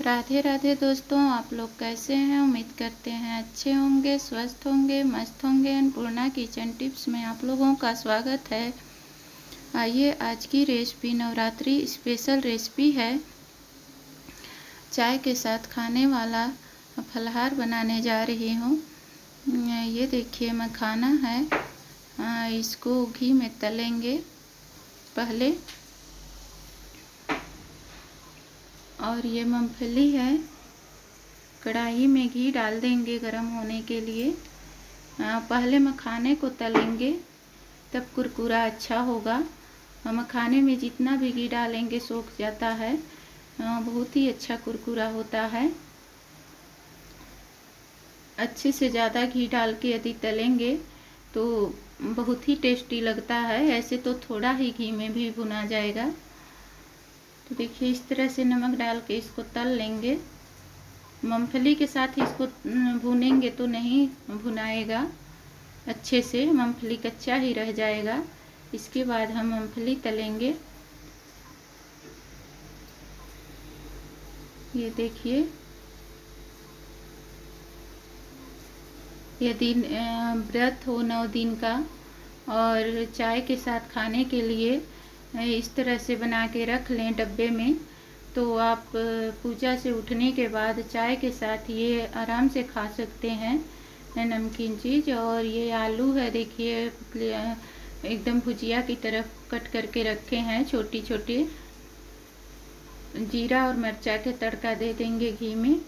राधे राधे दोस्तों, आप लोग कैसे हैं? उम्मीद करते हैं अच्छे होंगे, स्वस्थ होंगे, मस्त होंगे। अन्नपूर्णा किचन टिप्स में आप लोगों का स्वागत है। आइए, आज की रेसिपी, नवरात्रि स्पेशल रेसिपी है। चाय के साथ खाने वाला फलहार बनाने जा रही हूँ। ये देखिए, मखाना है। इसको घी में तलेंगे। पहले और ये मूँगफली है। कढ़ाई में घी डाल देंगे गरम होने के लिए। पहले मखाने को तलेंगे, तब कुरकुरा अच्छा होगा। मखाने में जितना भी घी डालेंगे, सोख जाता है। बहुत ही अच्छा कुरकुरा होता है। अच्छे से ज़्यादा घी डाल के यदि तलेंगे तो बहुत ही टेस्टी लगता है। ऐसे तो थोड़ा ही घी में भी भुना जाएगा। तो देखिए, इस तरह से नमक डाल के इसको तल लेंगे। मूँगफली के साथ इसको भुनेंगे तो नहीं भुनाएगा। अच्छे से मूँगफली कच्चा ही रह जाएगा। इसके बाद हम मूँगफली तलेंगे। ये देखिए यदि व्रत हो नौ दिन का। और चाय के साथ खाने के लिए इस तरह से बना के रख लें डब्बे में। तो आप पूजा से उठने के बाद चाय के साथ ये आराम से खा सकते हैं नमकीन चीज़। और ये आलू है, देखिए एकदम भुजिया की तरफ़ कट करके रखे हैं छोटी छोटी जीरा और मिर्चा के तड़का दे देंगे घी में।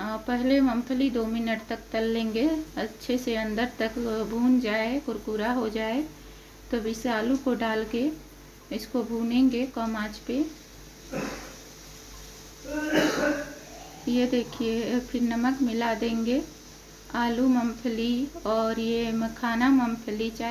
पहले मूँगफली दो मिनट तक तल लेंगे, अच्छे से अंदर तक भून जाए, कुरकुरा हो जाए। तब इस आलू को डाल के इसको भूनेंगे कम आँच पे। ये देखिए, फिर नमक मिला देंगे, आलू, मूँगफली और ये मखाना, मूँगफली चाय।